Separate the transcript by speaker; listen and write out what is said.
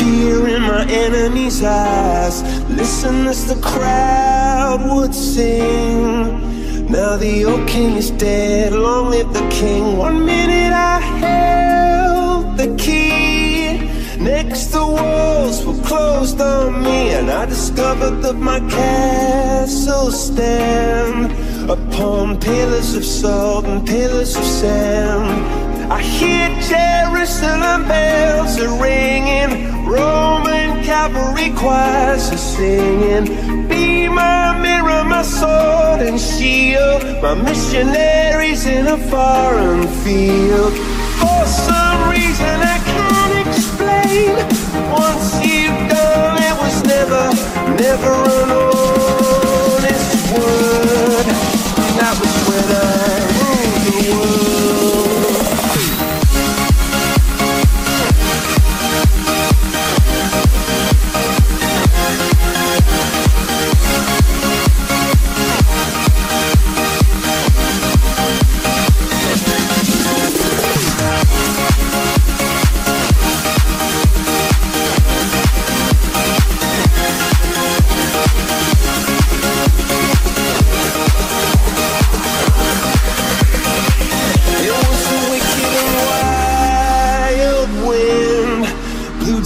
Speaker 1: fear in my enemy's eyes. Listen as the crowd would sing. Now the old king is dead, long live the king. One minute I held the key. Next the walls were closed on me, and I discovered that my castle stand upon pillars of salt and pillars of sand. I hear Jerusalem bells Cavalry choirs are singing. Be my mirror, my sword and shield, my missionaries in a foreign field. For some reason I can't explain. Once you've done, it was never, never an